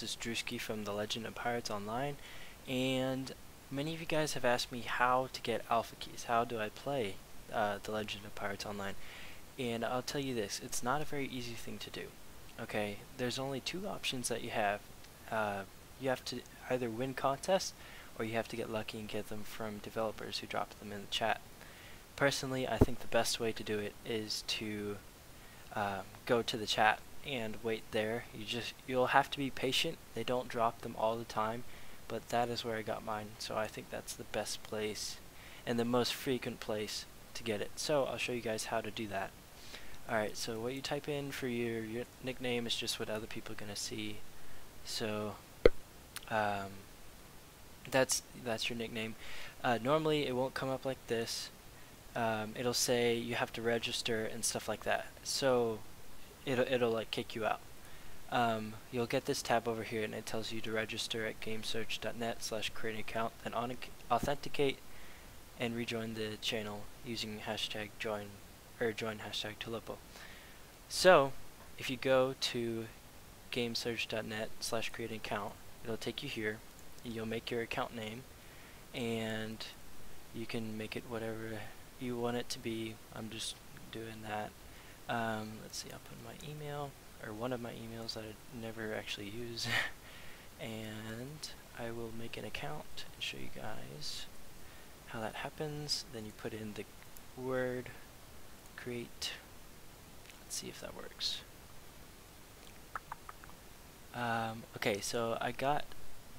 This is Drewski from The Legend of Pirates Online, and many of you guys have asked me how to get alpha keys. How do I play uh, The Legend of Pirates Online? And I'll tell you this, it's not a very easy thing to do. Okay, there's only two options that you have. Uh, you have to either win contests, or you have to get lucky and get them from developers who drop them in the chat. Personally, I think the best way to do it is to um, go to the chat and wait there. You just you'll have to be patient. They don't drop them all the time, but that is where I got mine. So I think that's the best place and the most frequent place to get it. So I'll show you guys how to do that. Alright, so what you type in for your, your nickname is just what other people are gonna see. So um, that's that's your nickname. Uh, normally it won't come up like this. Um, it'll say you have to register and stuff like that. So it'll it'll like kick you out. Um, you'll get this tab over here and it tells you to register at gamesurge.net slash create an account then on authenticate and rejoin the channel using hashtag join or join hashtag TLOPO. So if you go to gamesurge.net slash create an account it'll take you here you'll make your account name and you can make it whatever you want it to be I'm just doing that um, let's see, I'll put my email, or one of my emails that I never actually use, and I will make an account and show you guys how that happens. Then you put in the word create. Let's see if that works. Um, okay, so I got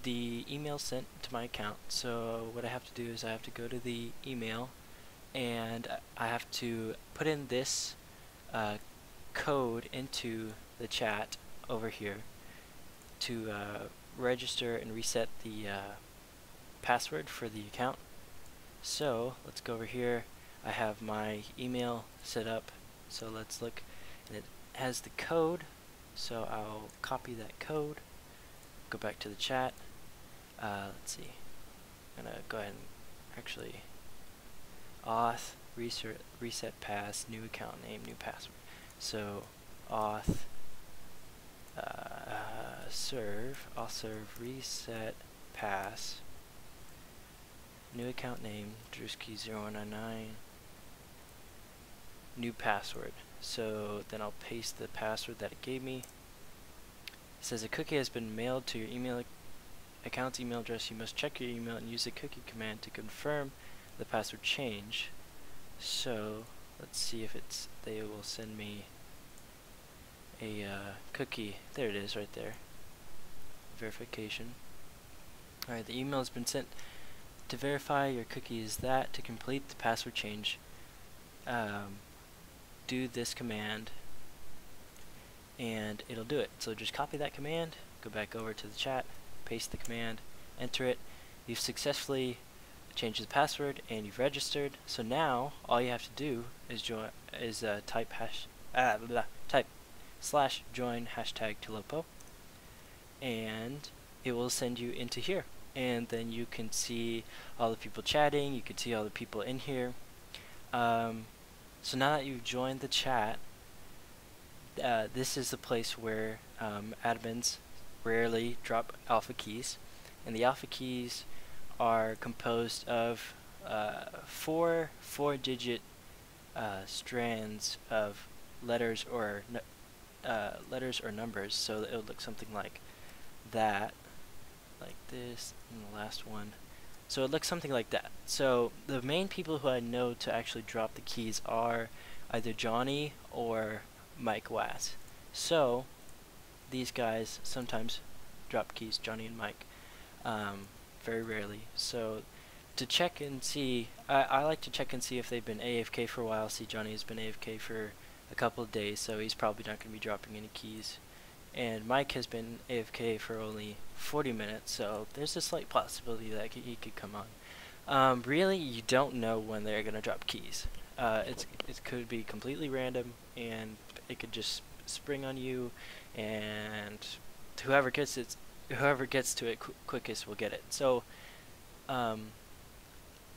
the email sent to my account. So what I have to do is I have to go to the email and I have to put in this uh, code into the chat over here to uh, register and reset the uh, password for the account. So let's go over here. I have my email set up. So let's look, and it has the code. So I'll copy that code. Go back to the chat. Uh, let's see. I'm gonna go ahead and actually auth reset, reset pass, new account name, new password. So auth uh, serve, AuthServ reset pass, new account name, Drewski0199, new password. So then I'll paste the password that it gave me. It says a cookie has been mailed to your email account's email address. You must check your email and use the cookie command to confirm the password change. So let's see if it's they will send me a uh, cookie. There it is right there. Verification. Alright, the email has been sent. To verify your cookie is that to complete the password change, um, do this command and it'll do it. So just copy that command, go back over to the chat, paste the command, enter it. You've successfully change the password and you've registered. So now all you have to do is join is uh, type hash uh, blah, blah, type slash join hashtag TLOPO and it will send you into here. And then you can see all the people chatting you can see all the people in here. Um, so now that you've joined the chat uh, this is the place where um, admins rarely drop alpha keys. And the alpha keys are composed of uh, four four-digit uh, strands of letters or uh, letters or numbers. So it would look something like that, like this, and the last one. So it looks something like that. So the main people who I know to actually drop the keys are either Johnny or Mike Wass. So these guys sometimes drop keys, Johnny and Mike. Um, very rarely. So to check and see, I, I like to check and see if they've been AFK for a while. See, Johnny has been AFK for a couple of days, so he's probably not going to be dropping any keys. And Mike has been AFK for only 40 minutes, so there's a slight possibility that he could come on. Um, really, you don't know when they're going to drop keys. Uh, it's it could be completely random, and it could just spring on you, and whoever gets it whoever gets to it qu quickest will get it. So, um,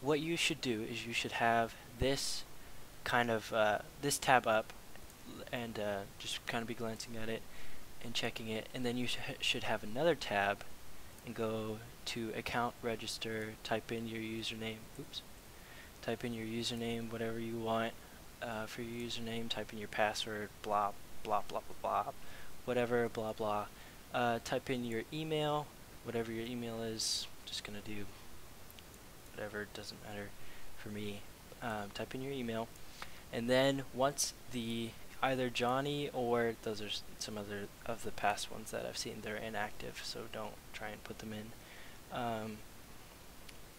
what you should do is you should have this kind of uh, this tab up and uh, just kind of be glancing at it and checking it, and then you sh should have another tab and go to account register, type in your username, oops, type in your username, whatever you want uh, for your username, type in your password, blah, blah, blah, blah, blah, whatever, blah, blah. Uh, type in your email, whatever your email is, just gonna do whatever, doesn't matter for me. Um, type in your email, and then once the either Johnny or those are some other of the past ones that I've seen they're inactive so don't try and put them in um,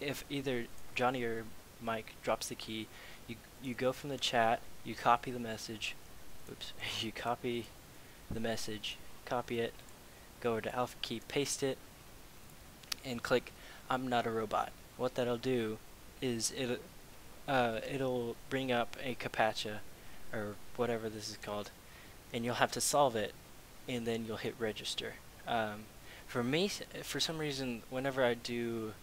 if either Johnny or Mike drops the key you you go from the chat you copy the message oops you copy the message copy it go over to alpha key paste it and click I'm not a robot what that'll do is it uh, it'll bring up a CAPTCHA or whatever this is called, and you'll have to solve it, and then you'll hit register. Um, for me, for some reason, whenever I do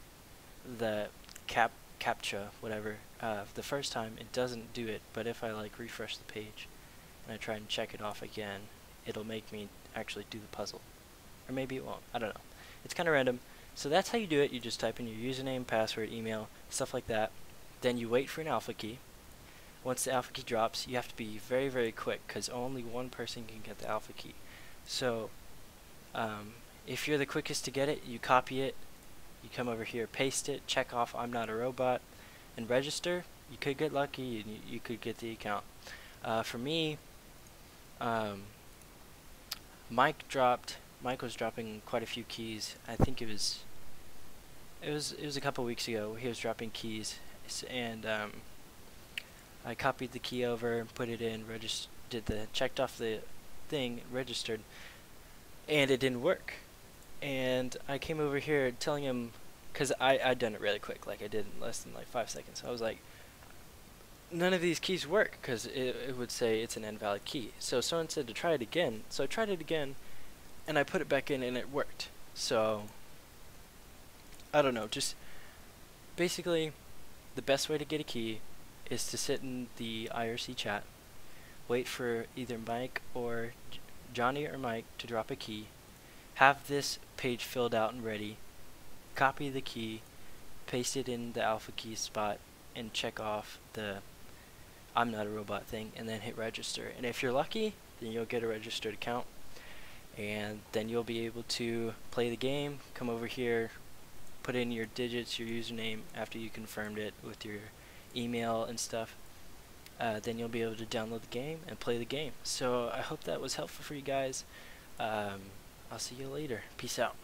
the cap captcha, whatever, uh, the first time it doesn't do it, but if I like refresh the page and I try and check it off again, it'll make me actually do the puzzle. Or maybe it won't. I don't know. It's kind of random. So that's how you do it. You just type in your username, password, email, stuff like that. Then you wait for an alpha key once the alpha key drops, you have to be very, very quick because only one person can get the alpha key. So, um, if you're the quickest to get it, you copy it, you come over here, paste it, check off I'm not a robot, and register. You could get lucky and you, you could get the account. Uh, for me, um, Mike dropped. Mike was dropping quite a few keys. I think it was. It was it was a couple weeks ago. He was dropping keys, and um, I copied the key over, and put it in, registered, did the checked off the thing, registered, and it didn't work. And I came over here telling him, because I I done it really quick, like I did in less than like five seconds. So I was like, none of these keys work because it, it would say it's an invalid key. So someone said to try it again. So I tried it again, and I put it back in, and it worked. So I don't know, just basically the best way to get a key is to sit in the IRC chat, wait for either Mike or J Johnny or Mike to drop a key, have this page filled out and ready, copy the key, paste it in the alpha key spot, and check off the I'm not a robot thing, and then hit register. And if you're lucky, then you'll get a registered account, and then you'll be able to play the game, come over here, put in your digits, your username after you confirmed it with your email and stuff, uh, then you'll be able to download the game and play the game. So I hope that was helpful for you guys. Um, I'll see you later. Peace out.